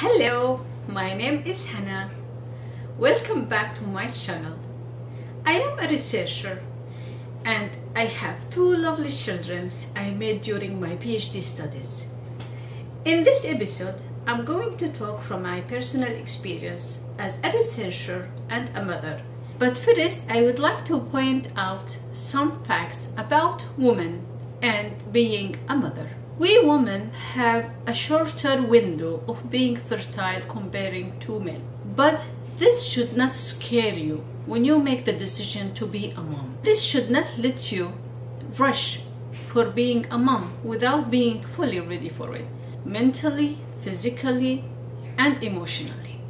Hello, my name is Hana. Welcome back to my channel. I am a researcher and I have two lovely children I made during my PhD studies. In this episode, I'm going to talk from my personal experience as a researcher and a mother. But first, I would like to point out some facts about women and being a mother. We women have a shorter window of being fertile comparing to men. But this should not scare you when you make the decision to be a mom. This should not let you rush for being a mom without being fully ready for it, mentally, physically, and emotionally.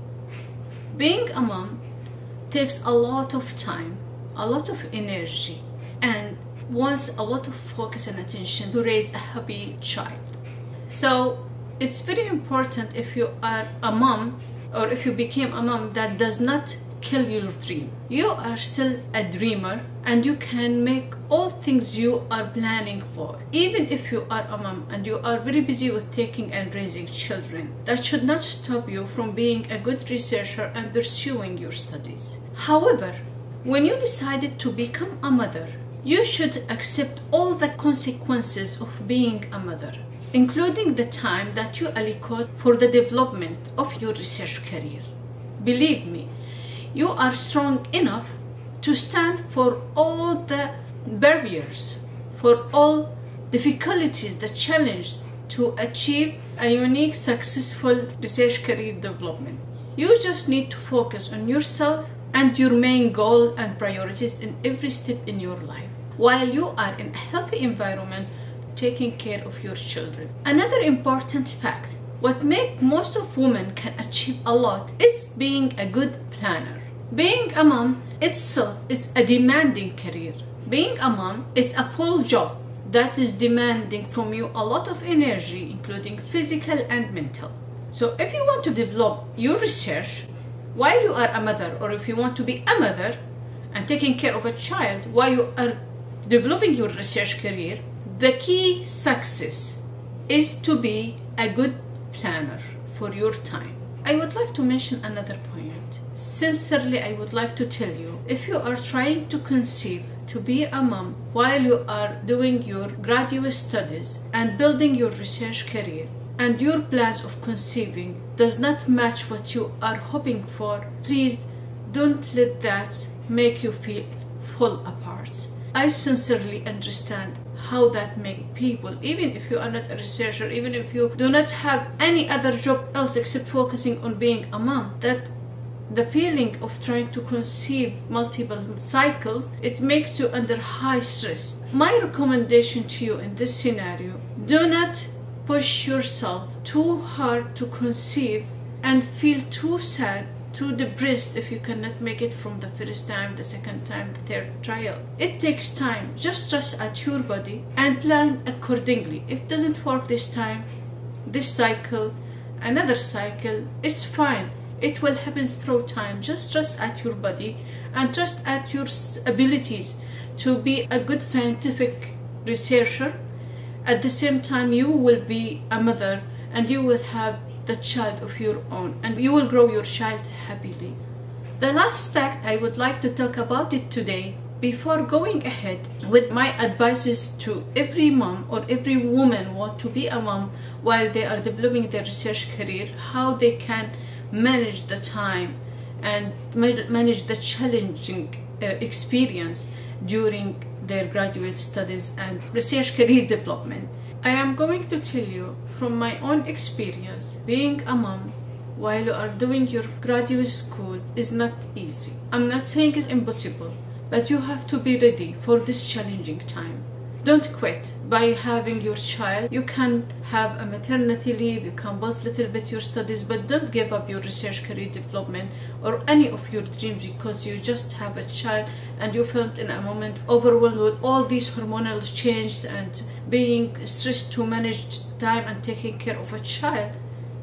Being a mom takes a lot of time, a lot of energy, and wants a lot of focus and attention to raise a happy child. So it's very important if you are a mom or if you became a mom that does not kill your dream. You are still a dreamer and you can make all things you are planning for. Even if you are a mom and you are very busy with taking and raising children, that should not stop you from being a good researcher and pursuing your studies. However, when you decided to become a mother, you should accept all the consequences of being a mother, including the time that you allocate for the development of your research career. Believe me, you are strong enough to stand for all the barriers, for all difficulties, the challenges to achieve a unique, successful research career development. You just need to focus on yourself and your main goal and priorities in every step in your life while you are in a healthy environment taking care of your children. Another important fact what makes most of women can achieve a lot is being a good planner. Being a mom itself is a demanding career. Being a mom is a full job that is demanding from you a lot of energy, including physical and mental. So, if you want to develop your research while you are a mother, or if you want to be a mother and taking care of a child while you are developing your research career, the key success is to be a good planner for your time. I would like to mention another point. Sincerely, I would like to tell you if you are trying to conceive to be a mom while you are doing your graduate studies and building your research career, and your plans of conceiving does not match what you are hoping for, please don't let that make you feel fall apart. I sincerely understand how that makes people, even if you are not a researcher, even if you do not have any other job else except focusing on being a mom, that the feeling of trying to conceive multiple cycles, it makes you under high stress. My recommendation to you in this scenario, do not push yourself too hard to conceive and feel too sad too depressed if you cannot make it from the first time, the second time, the third trial. It takes time. Just trust at your body and plan accordingly. If it doesn't work this time, this cycle, another cycle, it's fine. It will happen through time. Just trust at your body and trust at your abilities to be a good scientific researcher. At the same time, you will be a mother and you will have the child of your own and you will grow your child happily. The last fact I would like to talk about it today before going ahead with my advices to every mom or every woman want to be a mom while they are developing their research career how they can manage the time and manage the challenging uh, experience during their graduate studies and research career development I am going to tell you from my own experience being a mom while you are doing your graduate school is not easy. I'm not saying it's impossible, but you have to be ready for this challenging time. Don't quit by having your child. You can have a maternity leave, you can pause a little bit your studies, but don't give up your research career development or any of your dreams because you just have a child and you felt in a moment overwhelmed with all these hormonal changes and being stressed to manage time and taking care of a child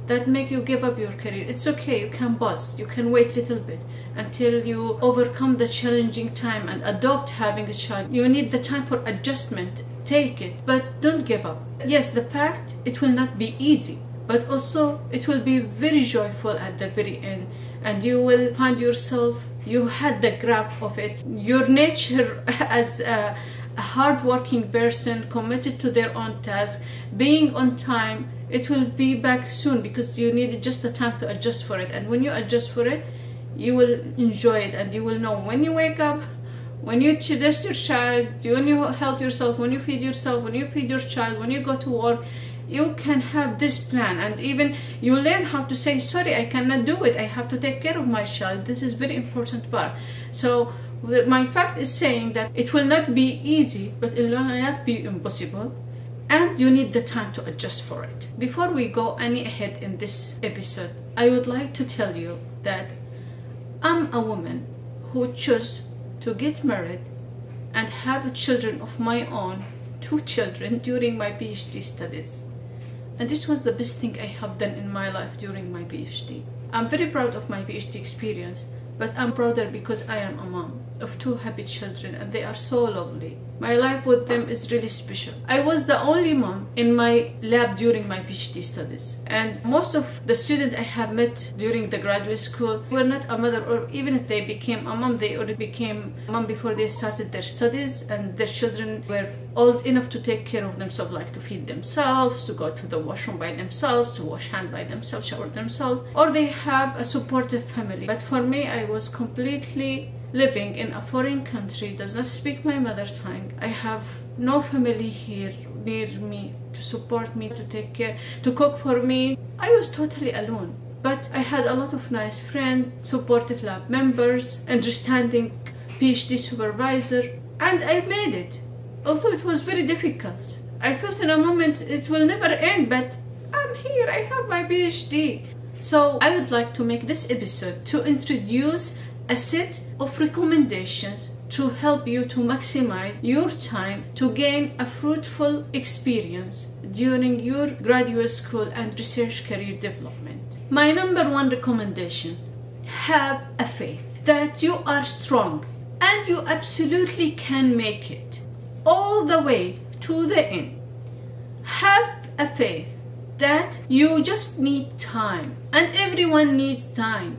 that make you give up your career. It's okay, you can pause, you can wait a little bit until you overcome the challenging time and adopt having a child. You need the time for adjustment, take it, but don't give up. Yes, the fact it will not be easy, but also it will be very joyful at the very end and you will find yourself you had the grasp of it your nature as a, a hardworking person committed to their own task being on time it will be back soon because you need just the time to adjust for it. And when you adjust for it you will enjoy it and you will know when you wake up when you test your child when you help yourself when you feed yourself when you feed your child when you go to work you can have this plan. And even you learn how to say sorry i cannot do it. I have to take care of my child. This is very important part. So my fact is saying that it will not be easy but it will not be impossible and you need the time to adjust for it before we go any ahead in this episode i would like to tell you that i'm a woman who chose to get married and have children of my own two children during my phd studies and this was the best thing I have done in my life during my PhD. I'm very proud of my PhD experience, but I'm prouder because I am a mom of two happy children and they are so lovely. My life with them is really special. I was the only mom in my lab during my PhD studies. And most of the students I have met during the graduate school were not a mother or even if they became a mom, they already became a mom before they started their studies and their children were old enough to take care of themselves, like to feed themselves, to go to the washroom by themselves, to wash hand by themselves, shower themselves, or they have a supportive family. But for me, I was completely living in a foreign country, does not speak my mother tongue. I have no family here near me to support me, to take care, to cook for me. I was totally alone. But I had a lot of nice friends, supportive lab members, understanding PhD supervisor, and I made it. Although it was very difficult. I felt in a moment it will never end, but I'm here, I have my PhD. So I would like to make this episode to introduce a set of recommendations to help you to maximize your time to gain a fruitful experience during your graduate school and research career development. My number one recommendation have a faith that you are strong and you absolutely can make it all the way to the end. Have a faith that you just need time and everyone needs time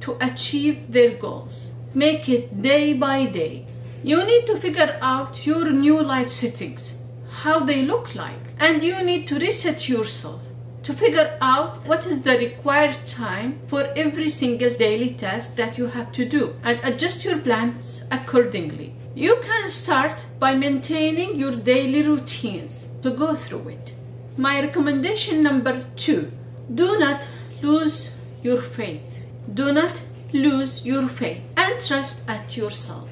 to achieve their goals. Make it day by day. You need to figure out your new life settings, how they look like, and you need to reset yourself to figure out what is the required time for every single daily task that you have to do and adjust your plans accordingly. You can start by maintaining your daily routines to go through it. My recommendation number two do not lose your faith. Do not lose your faith and trust at yourself.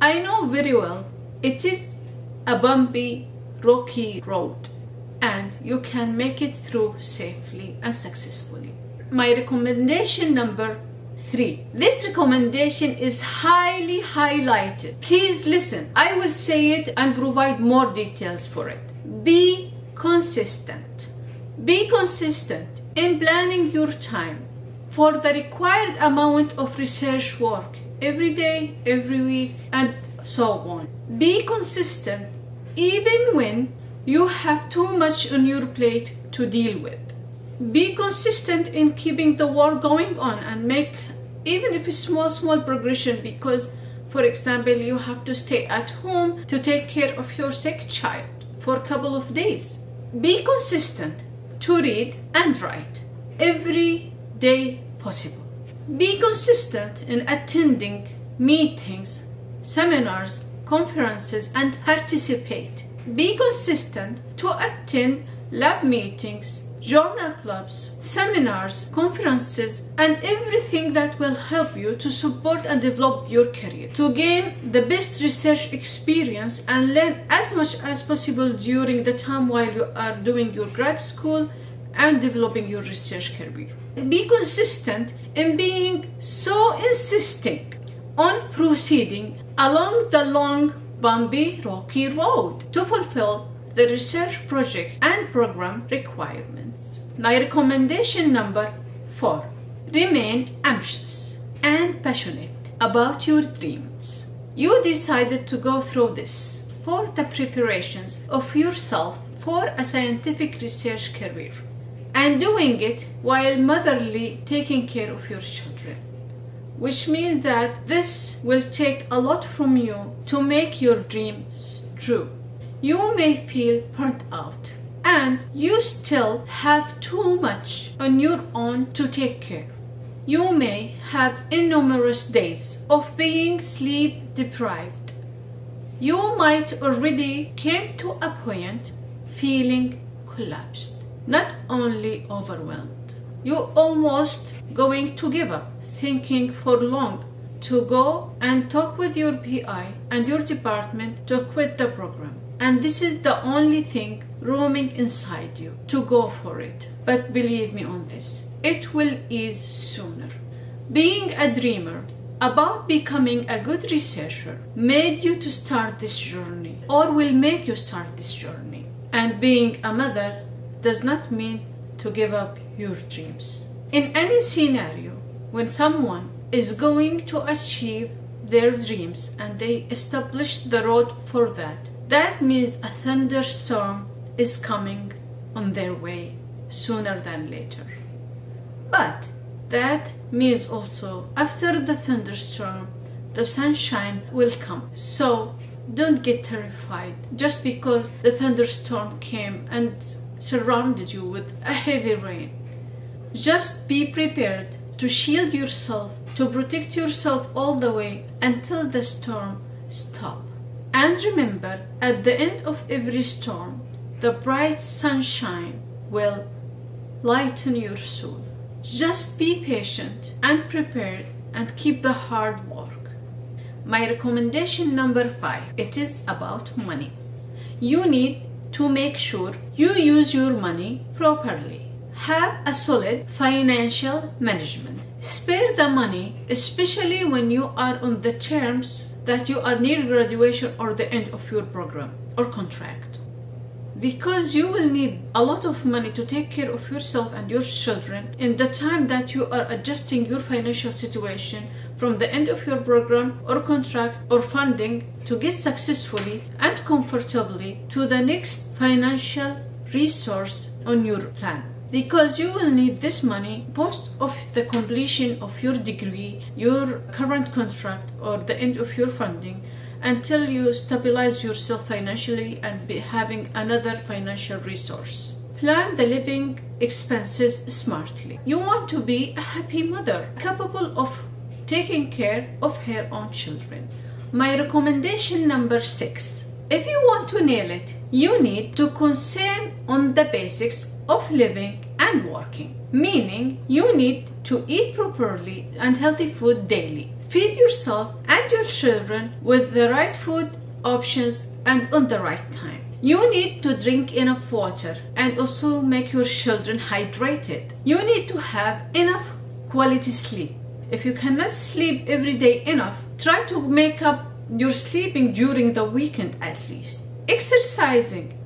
I know very well it is a bumpy, rocky road and you can make it through safely and successfully. My recommendation number three. This recommendation is highly highlighted. Please listen. I will say it and provide more details for it. Be consistent. Be consistent in planning your time for the required amount of research work every day, every week, and so on. Be consistent even when you have too much on your plate to deal with. Be consistent in keeping the work going on and make even if it's small, small progression because for example, you have to stay at home to take care of your sick child for a couple of days. Be consistent to read and write every day possible. Be consistent in attending meetings, seminars, conferences, and participate. Be consistent to attend lab meetings, journal clubs, seminars, conferences, and everything that will help you to support and develop your career. To gain the best research experience and learn as much as possible during the time while you are doing your grad school and developing your research career be consistent in being so insisting on proceeding along the long, bumpy, rocky road to fulfill the research project and program requirements. My recommendation number four remain ambitious and passionate about your dreams. You decided to go through this for the preparations of yourself for a scientific research career and doing it while motherly taking care of your children. Which means that this will take a lot from you to make your dreams true. You may feel burnt out and you still have too much on your own to take care. You may have innumerous days of being sleep deprived. You might already came to a point feeling collapsed, not only overwhelmed. You're almost going to give up, thinking for long to go and talk with your PI and your department to quit the program. And this is the only thing roaming inside you to go for it. But believe me on this, it will ease sooner. Being a dreamer about becoming a good researcher made you to start this journey or will make you start this journey. And being a mother does not mean to give up your dreams. In any scenario, when someone is going to achieve their dreams and they establish the road for that, that means a thunderstorm is coming on their way sooner than later. But that means also after the thunderstorm, the sunshine will come. So don't get terrified just because the thunderstorm came and surrounded you with a heavy rain. Just be prepared to shield yourself, to protect yourself all the way until the storm stops. And remember, at the end of every storm, the bright sunshine will lighten your soul. Just be patient and prepared and keep the hard work. My recommendation number five, it is about money. You need to make sure you use your money properly. Have a solid financial management. Spare the money, especially when you are on the terms that you are near graduation or the end of your program or contract. Because you will need a lot of money to take care of yourself and your children in the time that you are adjusting your financial situation from the end of your program or contract or funding to get successfully and comfortably to the next financial resource on your plan because you will need this money post of the completion of your degree, your current contract, or the end of your funding until you stabilize yourself financially and be having another financial resource. Plan the living expenses smartly. You want to be a happy mother, capable of taking care of her own children. My recommendation number six. If you want to nail it, you need to concern on the basics of living and working. Meaning, you need to eat properly and healthy food daily. Feed yourself and your children with the right food options and on the right time. You need to drink enough water and also make your children hydrated. You need to have enough quality sleep. If you cannot sleep every day enough, try to make up your sleeping during the weekend at least. Exercising.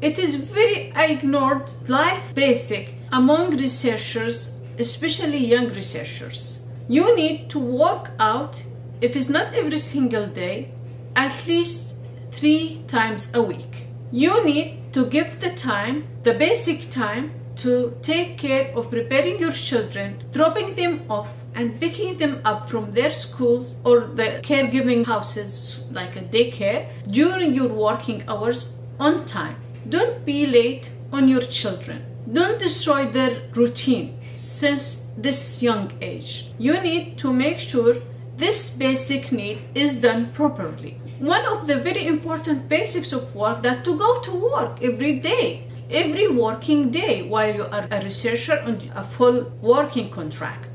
It is very ignored life basic among researchers, especially young researchers. You need to work out, if it's not every single day, at least three times a week. You need to give the time, the basic time, to take care of preparing your children, dropping them off, and picking them up from their schools or the caregiving houses like a daycare during your working hours on time. Don't be late on your children. Don't destroy their routine since this young age. You need to make sure this basic need is done properly. One of the very important basics of work that to go to work every day, every working day while you are a researcher on a full working contract.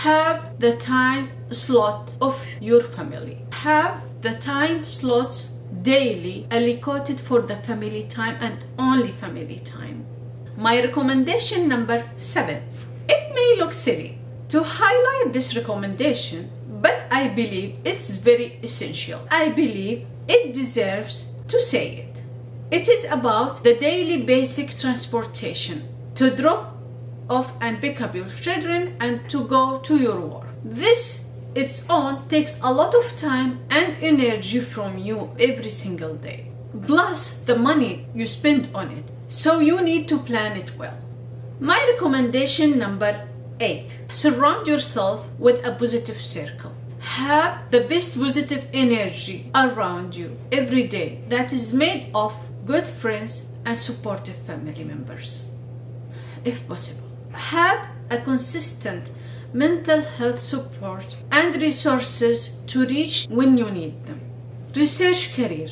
Have the time slot of your family. Have the time slots daily allocated for the family time and only family time. My recommendation number seven. It may look silly to highlight this recommendation, but I believe it's very essential. I believe it deserves to say it. It is about the daily basic transportation to drop off and pick up your children and to go to your work. This its own takes a lot of time and energy from you every single day. Plus the money you spend on it. So you need to plan it well. My recommendation number eight surround yourself with a positive circle. Have the best positive energy around you every day that is made of good friends and supportive family members. If possible, have a consistent mental health support and resources to reach when you need them. Research career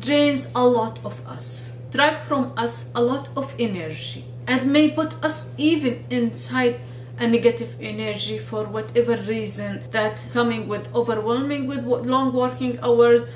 drains a lot of us, drag from us a lot of energy, and may put us even inside a negative energy for whatever reason that coming with overwhelming with long working hours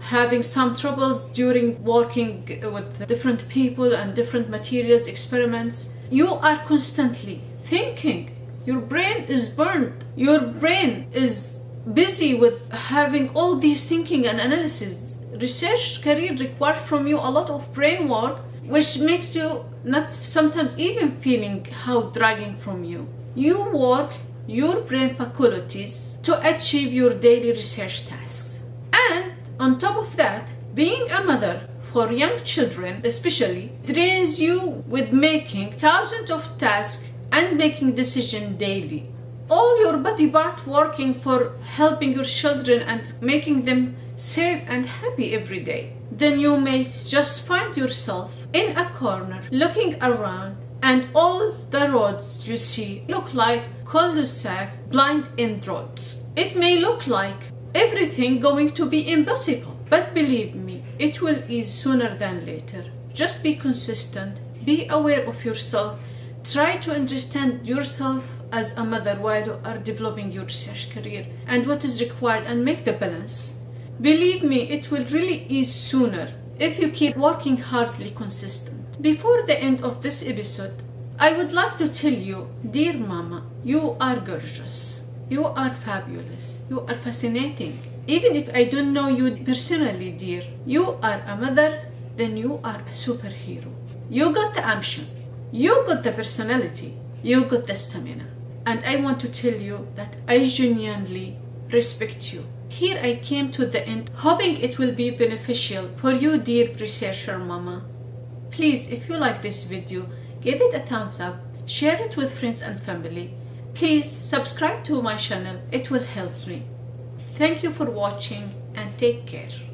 having some troubles during working uh, with different people and different materials experiments you are constantly thinking. Your brain is burned your brain is busy with having all these thinking and analysis. Research career requires from you a lot of brain work which makes you not sometimes even feeling how dragging from you. You work your brain faculties to achieve your daily research tasks. And on top of that being a mother for young children especially drains you with making thousands of tasks and making decisions daily. All your body part working for helping your children and making them safe and happy every day. Then you may just find yourself in a corner looking around and all the roads you see look like cul-de-sac blind end roads it may look like everything going to be impossible but believe me it will ease sooner than later just be consistent be aware of yourself try to understand yourself as a mother while you are developing your research career and what is required and make the balance believe me it will really ease sooner if you keep working hardly consistent. Before the end of this episode, I would like to tell you, dear mama, you are gorgeous. You are fabulous. You are fascinating. Even if I don't know you personally, dear, you are a mother, then you are a superhero. You got the ambition. You got the personality. You got the stamina. And I want to tell you that I genuinely respect you. Here I came to the end, hoping it will be beneficial for you dear researcher mama. Please, if you like this video, give it a thumbs up, share it with friends and family. Please subscribe to my channel, it will help me. Thank you for watching and take care.